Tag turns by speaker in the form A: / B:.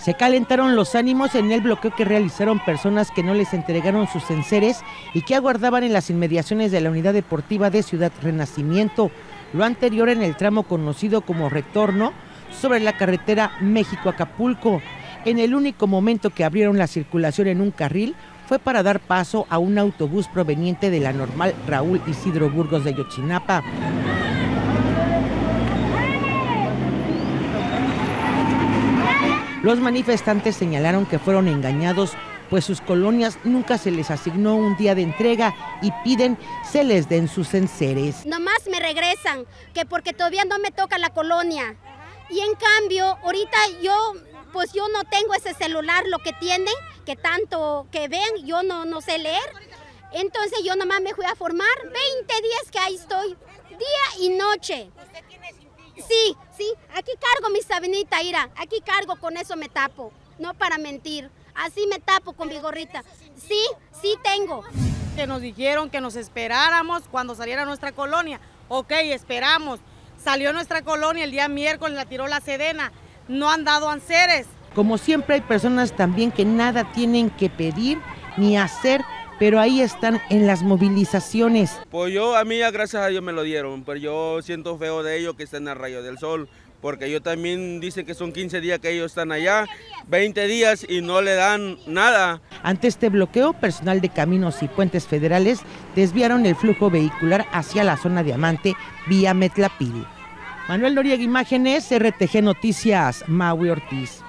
A: Se calentaron los ánimos en el bloqueo que realizaron personas que no les entregaron sus enseres y que aguardaban en las inmediaciones de la unidad deportiva de Ciudad Renacimiento, lo anterior en el tramo conocido como retorno sobre la carretera México-Acapulco. En el único momento que abrieron la circulación en un carril fue para dar paso a un autobús proveniente de la normal Raúl Isidro Burgos de Yochinapa. Los manifestantes señalaron que fueron engañados, pues sus colonias nunca se les asignó un día de entrega y piden se les den sus enseres.
B: Nomás me regresan, que porque todavía no me toca la colonia. Y en cambio, ahorita yo, pues yo no tengo ese celular, lo que tienen, que tanto que ven, yo no, no sé leer. Entonces yo nomás me fui a formar 20 días que ahí estoy, día y noche. Sí, sí, aquí cargo mi sabinita, Ira, aquí cargo, con eso me tapo, no para mentir, así me tapo con mi gorrita. Sí, sí tengo.
C: Que nos dijeron que nos esperáramos cuando saliera nuestra colonia. Ok, esperamos. Salió nuestra colonia el día miércoles, la tiró la Sedena. No han dado anseres.
A: Como siempre hay personas también que nada tienen que pedir ni hacer pero ahí están en las movilizaciones.
D: Pues yo, a mí ya gracias a Dios me lo dieron, pero yo siento feo de ellos que están el rayo del sol, porque yo también dicen que son 15 días que ellos están allá, 20 días y no le dan nada.
A: Ante este bloqueo, personal de caminos y puentes federales desviaron el flujo vehicular hacia la zona diamante vía Metlapil. Manuel Noriega Imágenes, RTG Noticias, Maui Ortiz.